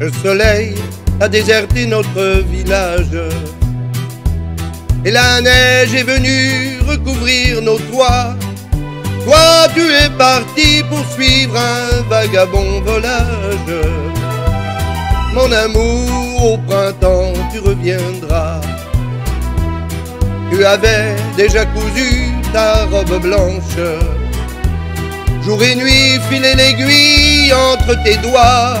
Le soleil a déserté notre village. Et la neige est venue recouvrir nos toits. Toi, tu es parti pour suivre un vagabond volage. Mon amour, au printemps, tu reviendras. Tu avais déjà cousu ta robe blanche. Jour et nuit, filer l'aiguille entre tes doigts.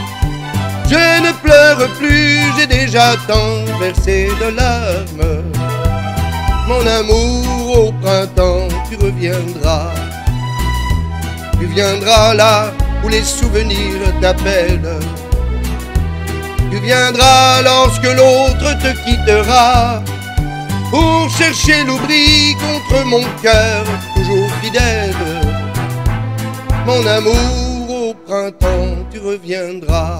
Je ne pleure plus, j'ai déjà tant versé de larmes. Mon amour, au printemps, tu reviendras. Tu viendras là où les souvenirs t'appellent. Tu viendras lorsque l'autre te quittera pour chercher l'oubli contre mon cœur toujours fidèle. Mon amour, au printemps, tu reviendras.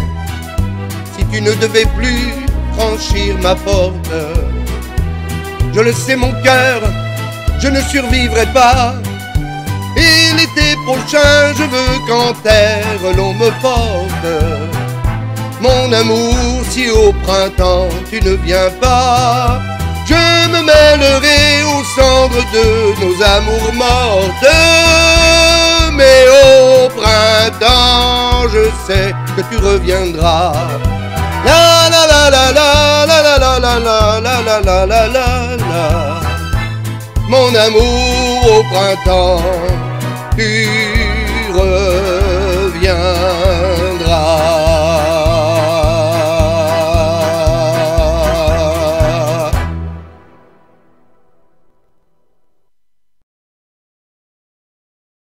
si tu ne devais plus franchir ma porte, je le sais mon cœur, je ne survivrai pas. Et l'été prochain, je veux qu'en terre l'on me porte. Mon amour, si au printemps tu ne viens pas, je me mêlerai aux cendres de nos amours mortes. Mais au printemps, je sais que tu reviendras. La la la la la la la la la la la la la la la Mon amour au printemps.